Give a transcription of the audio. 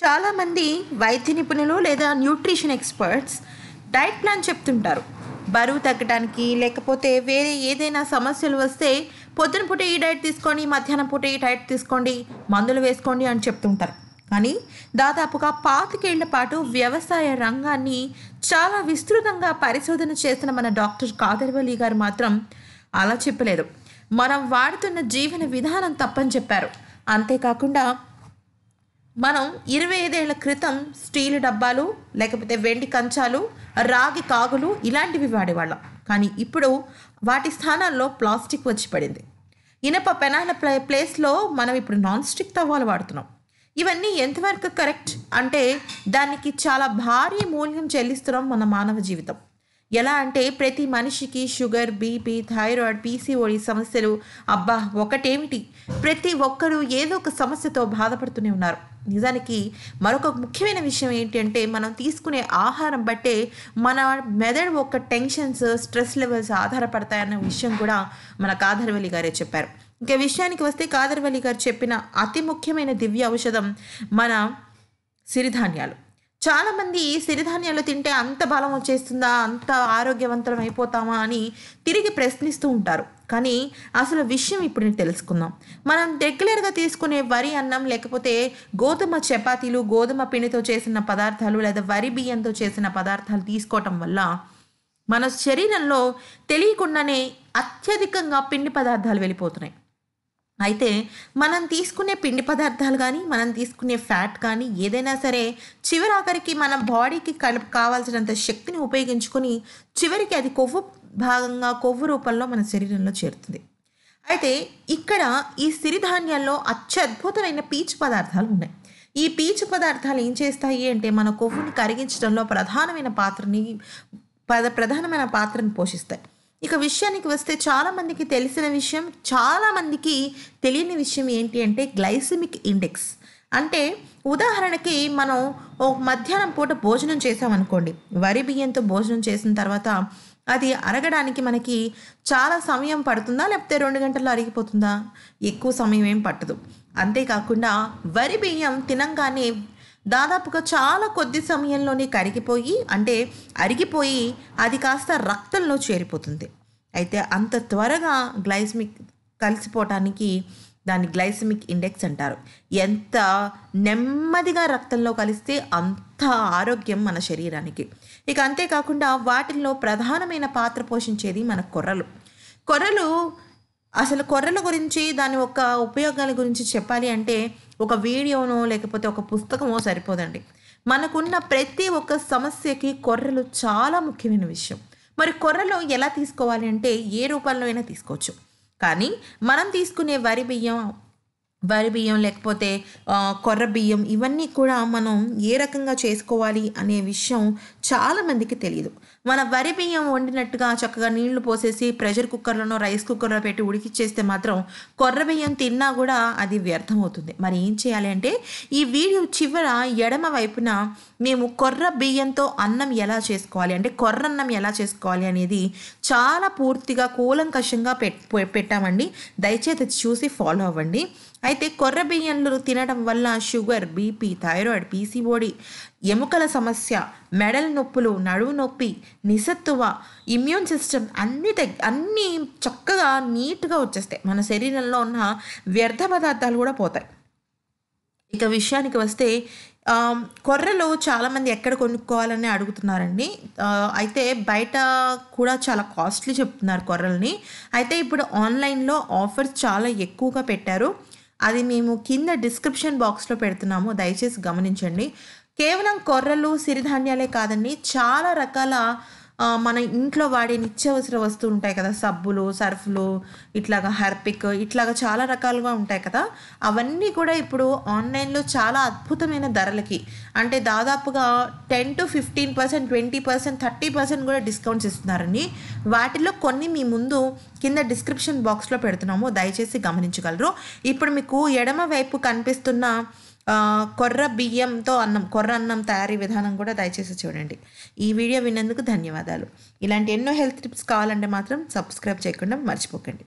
చాలామంది వైద్య నిపుణులు లేదా న్యూట్రిషన్ ఎక్స్పర్ట్స్ డైట్ ప్లాన్ చెప్తుంటారు. బరువు తగ్గడానికి లేకపోతే వేరే ఏదైనా సమస్యలు వస్తే పొద్దున పూట ఈ డైట్ తీసుకోండి మధ్యాహ్నం పూట ఈ డైట్ తీసుకోండి మందులు వేసుకోండి అని చెప్తుంటారు. కానీ దాదాపుగా పాతికేళ్ళ పాటు వ్యవసాయ రంగాన్ని చాలా విస్తృతంగా పరిశోధన చేసిన మన డాక్టర్ కాదర్వలి గారు మాత్రం అలా చెప్పలేదు. మనం వాడుతున్న జీవన విధానం తప్పని చెప్పారు. అంతేకాకుండా మనం ఇరవై ఐదేళ్ళ క్రితం స్టీల్ డబ్బాలు లేకపోతే వెండి కంచాలు రాగి కాగులు ఇలాంటివి వాడేవాళ్ళం. కానీ ఇప్పుడు వాటి స్థానాల్లో ప్లాస్టిక్ వచ్చి పడింది. ఇనప పెనాల ప్లే ప్లేస్లో మనం ఇప్పుడు నాన్ స్టిక్ తవ్వాలు వాడుతున్నాం. ఇవన్నీ ఎంతవరకు కరెక్ట్ అంటే దానికి చాలా భారీ మూల్యం చెల్లిస్తున్నాం మన మానవ జీవితం. ఎలా అంటే ప్రతి మనిషికి షుగర్ బీపీ థైరాయిడ్ పీసీఓడి సమస్యలు అబ్బా ఒకటేమిటి? ప్రతి ఒక్కరూ ఏదో ఒక సమస్యతో బాధపడుతూనే ఉన్నారు. నిజానికి మరొక ముఖ్యమైన విషయం ఏంటి అంటే మనం తీసుకునే ఆహారం బట్టే మన మెదడు ఒక టెన్షన్స్ స్ట్రెస్ లెవెల్స్ ఆధారపడతాయన్న విషయం కూడా మన కాదర్వలి గారే చెప్పారు. ఇంకా విషయానికి వస్తే కాదర్వలి గారు చెప్పిన అతి ముఖ్యమైన దివ్య ఔషధం మన సిరిధాన్యాలు. చాలామంది సిరిధాన్యాలు తింటే అంత బలం వచ్చేస్తుందా అంత ఆరోగ్యవంతరం అయిపోతామా అని తిరిగి ప్రశ్నిస్తూ ఉంటారు. కానీ అసలు విషయం ఇప్పుడు నేను తెలుసుకుందాం. మనం రెగ్యులర్గా తీసుకునే వరి అన్నం లేకపోతే గోధుమ చపాతీలు గోధుమ పిండితో చేసిన పదార్థాలు లేదా వరి బియ్యంతో చేసిన పదార్థాలు తీసుకోవటం వల్ల మన శరీరంలో తెలియకుండానే అత్యధికంగా పిండి పదార్థాలు వెళ్ళిపోతున్నాయి. అయితే మనం తీసుకునే పిండి పదార్థాలు కానీ మనం తీసుకునే ఫ్యాట్ కానీ ఏదైనా సరే చివరి ఆఖరికి మన బాడీకి కలుపు కావాల్సినంత శక్తిని ఉపయోగించుకొని చివరికి అది కొవ్వు భాగంగా కొవ్వు రూపంలో మన శరీరంలో చేరుతుంది. అయితే ఇక్కడ ఈ సిరిధాన్యాల్లో అత్యద్భుతమైన పీచు పదార్థాలు ఉన్నాయి. ఈ పీచు పదార్థాలు ఏం చేస్తాయి అంటే మన కొవ్వుని కరిగించడంలో ప్రధానమైన పాత్రని పద ప్రధానమైన పాత్రను పోషిస్తాయి. ఇక విషయానికి వస్తే చాలామందికి తెలిసిన విషయం చాలామందికి తెలియని విషయం ఏంటి అంటే గ్లైసిమిక్ ఇండెక్స్. అంటే ఉదాహరణకి మనం ఓ మధ్యాహ్నం పూట భోజనం చేసామనుకోండి వరి బియ్యంతో భోజనం చేసిన తర్వాత అది అరగడానికి మనకి చాలా సమయం పడుతుందా? లేకపోతే రెండు గంటల్లో అరిగిపోతుందా? ఎక్కువ సమయం ఏం పట్టదు. అంతేకాకుండా వరి బియ్యం తినంగానే దాదాపుగా చాలా కొద్ది సమయంలోనే కరిగిపోయి అంటే అరిగిపోయి అది కాస్త రక్తంలో చేరిపోతుంది. అయితే అంత త్వరగా గ్లైసమిక్ కలిసిపోవటానికి దాన్ని గ్లైసమిక్ ఇండెక్స్ అంటారు. ఎంత నెమ్మదిగా రక్తంలో కలిస్తే అంత ఆరోగ్యం మన శరీరానికి. ఇక అంతేకాకుండా వాటిల్లో ప్రధానమైన పాత్ర పోషించేది మన కొర్రలు. కొర్రలు అసలు కొర్రల గురించి దాని యొక్క ఉపయోగాల గురించి చెప్పాలి అంటే ఒక వీడియోనో లేకపోతే ఒక పుస్తకమో సరిపోదండి. మనకున్న ప్రతి ఒక్క సమస్యకి కొర్రలు చాలా ముఖ్యమైన విషయం. మరి కొర్రలో ఎలా తీసుకోవాలి అంటే ఏ రూపంలో అయినా తీసుకోవచ్చు. కానీ మనం తీసుకునే వరి బియ్యం వరి బియ్యం లేకపోతే కొర్ర బియ్యం ఇవన్నీ కూడా మనం ఏ రకంగా చేసుకోవాలి అనే విషయం చాలామందికి తెలియదు మన వరి బియ్యం వండినట్టుగా చక్కగా నీళ్ళు పోసేసి ప్రెషర్ కుక్కర్లోనో రైస్ కుక్కర్లో పెట్టి ఉడికిచ్చేస్తే మాత్రం కొర్ర బియ్యం తిన్నా కూడా అది వ్యర్థం అవుతుంది మరి ఏం చేయాలి అంటే ఈ వీడియో చివర ఎడమ వైపున మేము కొర్ర బియ్యంతో అన్నం ఎలా చేసుకోవాలి అంటే కొర్రన్నం ఎలా చేసుకోవాలి అనేది చాలా పూర్తిగా కూలంకషంగా పెట్ పెట్టామండి. దయచేసి చూసి ఫాలో అవ్వండి. అయితే కొర్ర బియ్యంలు తినడం వల్ల షుగర్ బీపీ థైరాయిడ్ పీసీఓడి ఎముకల సమస్య మెడల నొప్పులు నడువు నొప్పి నిస్సత్తువ ఇమ్యూన్ సిస్టమ్ అన్ని తగ్ అన్నీ చక్కగా నీట్గా వచ్చేస్తాయి. మన శరీరంలో ఉన్న వ్యర్థ పదార్థాలు కూడా పోతాయి. ఇక విషయానికి వస్తే కొర్రలు చాలామంది ఎక్కడ కొనుక్కోవాలని అడుగుతున్నారండి. అయితే బయట కూడా చాలా కాస్ట్లీ చెప్తున్నారు కొర్రల్ని. అయితే ఇప్పుడు ఆన్లైన్లో ఆఫర్స్ చాలా ఎక్కువగా పెట్టారు. అది మేము కింద డిస్క్రిప్షన్ బాక్స్లో పెడుతున్నాము. దయచేసి గమనించండి. కేవలం కొర్రలు సిరిధాన్యాలే కాదండి చాలా రకాల మన ఇంట్లో వాడే నిత్యావసర వస్తువులు ఉంటాయి కదా సబ్బులు సర్ఫ్లు ఇట్లాగా హర్పిక్ ఇట్లాగా చాలా రకాలుగా ఉంటాయి కదా. అవన్నీ కూడా ఇప్పుడు ఆన్లైన్లో చాలా అద్భుతమైన ధరలకి. అంటే దాదాపుగా ten to fifteen percent twenty percent thirty percent కూడా డిస్కౌంట్స్ ఇస్తున్నారండి వాటిలో కొన్ని మీ ముందు కింద డిస్క్రిప్షన్ బాక్స్లో పెడుతున్నాము. దయచేసి గమనించగలరు. ఇప్పుడు మీకు ఎడమ వైపు కనిపిస్తున్న కొర్ర బియ్యంతో అన్నం కొర్ర అన్నం తయారీ విధానం కూడా దయచేసి చూడండి. ఈ వీడియో విన్నందుకు ధన్యవాదాలు. ఇలాంటి ఎన్నో హెల్త్ టిప్స్ కావాలంటే మాత్రం సబ్స్క్రైబ్ చేయకుండా మర్చిపోకండి.